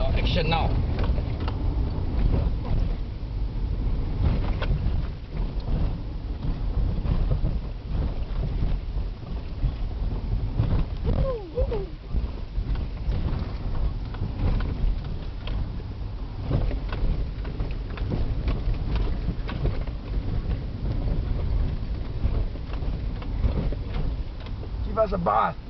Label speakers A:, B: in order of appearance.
A: So, action now.
B: Give us a bath.